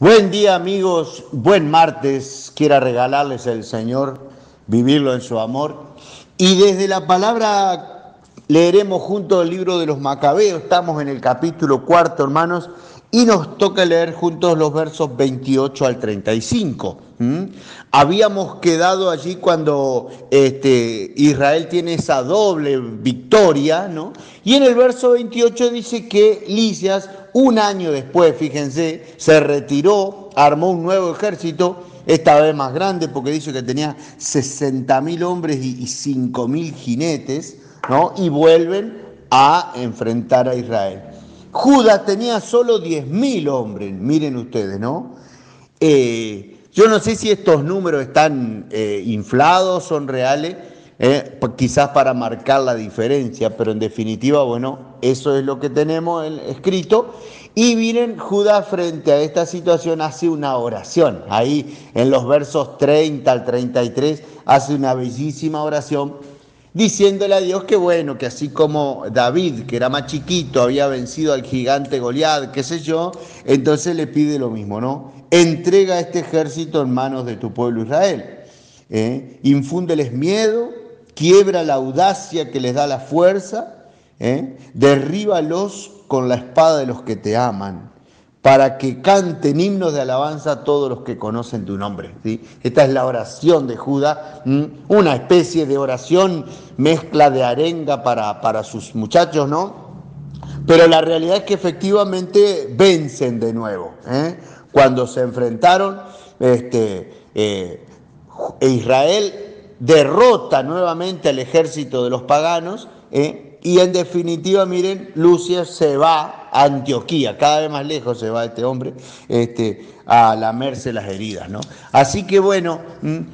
Buen día amigos, buen martes, quiera regalarles el Señor, vivirlo en su amor. Y desde la palabra leeremos junto el libro de los Macabeos, estamos en el capítulo cuarto hermanos, y nos toca leer juntos los versos 28 al 35. Habíamos quedado allí cuando este, Israel tiene esa doble victoria, ¿no? Y en el verso 28 dice que Lisias, un año después, fíjense, se retiró, armó un nuevo ejército, esta vez más grande, porque dice que tenía 60.000 hombres y, y 5.000 jinetes, ¿no? Y vuelven a enfrentar a Israel. Judas tenía solo 10.000 hombres, miren ustedes, ¿no? Eh, yo no sé si estos números están eh, inflados, son reales, eh, quizás para marcar la diferencia, pero en definitiva, bueno, eso es lo que tenemos escrito. Y miren, Judas frente a esta situación hace una oración. Ahí en los versos 30 al 33 hace una bellísima oración diciéndole a Dios que bueno, que así como David, que era más chiquito, había vencido al gigante Goliat, qué sé yo, entonces le pide lo mismo, ¿no? Entrega este ejército en manos de tu pueblo Israel. ¿eh? Infúndeles miedo, quiebra la audacia que les da la fuerza, ¿eh? derríbalos con la espada de los que te aman para que canten himnos de alabanza a todos los que conocen tu nombre. ¿sí? Esta es la oración de Judas, una especie de oración mezcla de arenga para, para sus muchachos, ¿no? Pero la realidad es que efectivamente vencen de nuevo. ¿eh? Cuando se enfrentaron, este, eh, Israel derrota nuevamente al ejército de los paganos, ¿eh? Y en definitiva, miren, Lucia se va a Antioquía, cada vez más lejos se va este hombre, este, a lamerse las heridas, ¿no? Así que bueno,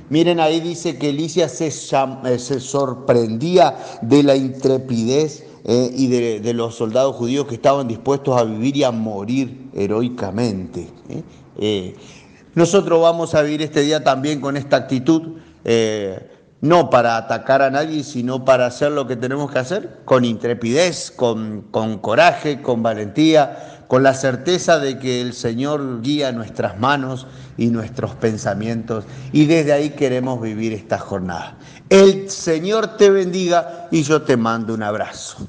miren ahí dice que Licia se, eh, se sorprendía de la intrepidez eh, y de, los soldados judíos que estaban dispuestos a vivir y a morir heroicamente. nosotros vamos a vivir este día también con esta actitud no para atacar a nadie, sino para hacer lo que tenemos que hacer con intrepidez, con, coraje, con valentía, con la certeza de que el Señor guía nuestras manos y nuestros pensamientos y desde ahí queremos vivir esta jornada. El Señor te bendiga y yo te mando un abrazo.